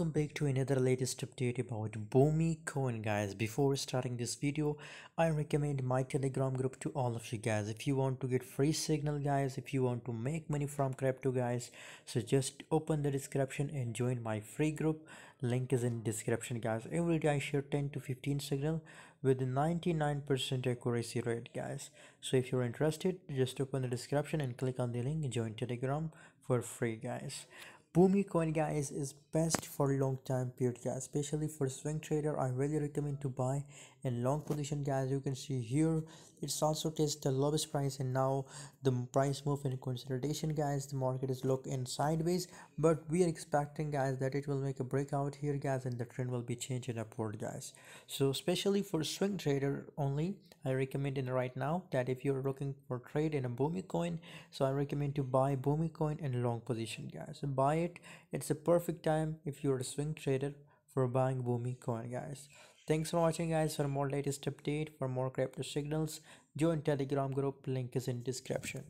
welcome back to another latest update about BOME coin guys. Before starting this video I recommend my telegram group to all of you guys. If you want to get free signal guys if you want to make money from crypto guys so just open the description and join my free group. Link is in description guys. Every day I share 10 to 15 signal with 99% accuracy rate guys. So if you're interested just open the description and click on the link join telegram for free guys BOME coin guys is best for long time period guys especially for swing trader. I really recommend to buy in long position guys. You can see here it's also test the lowest price and now the price move in consolidation guys. The market is looking sideways but we are expecting guys that it will make a breakout here guys and the trend will be changing upward guys. So especially for swing trader only I recommend in right now that if you're looking for trade in a BOME coin so I recommend to buy BOME coin in long position guys. Buy it it's a perfect time if you're a swing trader for buying BOME coin guys. Thanks for watching guys for more latest update. For more crypto signals join telegram group. Link is in description